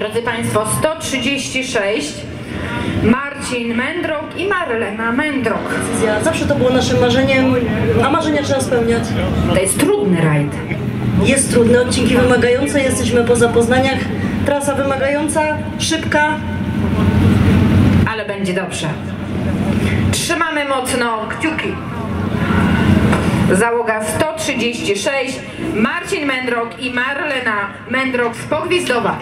Drodzy Państwo, 136 Marcin Mędrok i Marlena Mędrok. Zawsze to było naszym marzeniem, a marzenia trzeba spełniać. To jest trudny rajd. Jest trudne, odcinki wymagające, jesteśmy po zapoznaniach. Trasa wymagająca, szybka. ale będzie dobrze. Trzymamy mocno kciuki. Załoga 136, Marcin Mędrok i Marlena Mędrok z Pogwizdowa.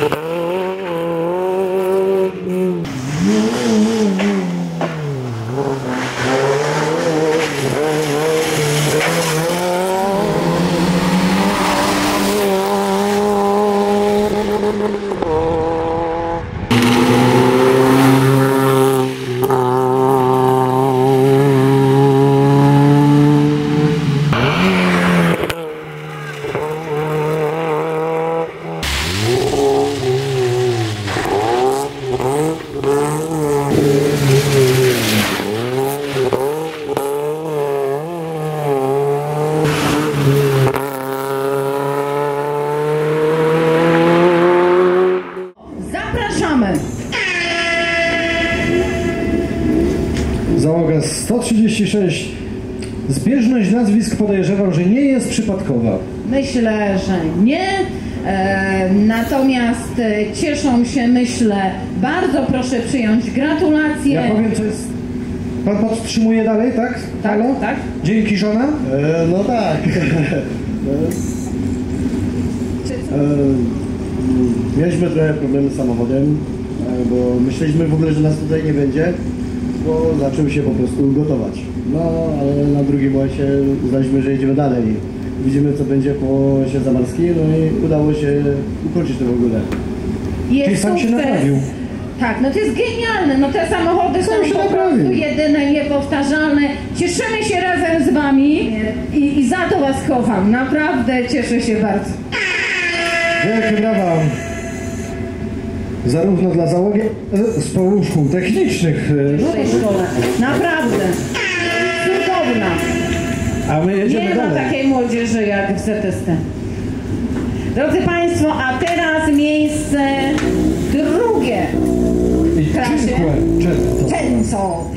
Mm-hmm. Załoga 136. Zbieżność nazwisk podejrzewam, że nie jest przypadkowa. Myślę, że nie. E, natomiast e, cieszą się, myślę, bardzo proszę przyjąć gratulacje. Ja powiem, co jest... Pan podtrzymuje dalej, tak? Tak, Halo? tak. Dzięki, żona? E, no tak. E, mieliśmy trochę problemy z samochodem, e, bo myśleliśmy w ogóle, że nas tutaj nie będzie, bo zaczął się po prostu gotować. No, ale na drugim momencie uznaliśmy, że jedziemy dalej. Widzimy, co będzie po Siezamarskiej, no i udało się ukończyć to w ogóle. Jest Czyli sam się naprawił. Tak, no to jest genialne. No te samochody Sam są się po prostu jedyne, niepowtarzalne. Cieszymy się razem z Wami i, i za to Was kocham. Naprawdę cieszę się bardzo. Wielkie brawa. Zarówno dla załogi z połówką technicznych. w szkole. Naprawdę. Cudowna. A my jedziemy Nie ma dalej. takiej młodzieży jak w ZST. Drodzy Państwo, a teraz miejsce drugie Cinque Cento. Cenco.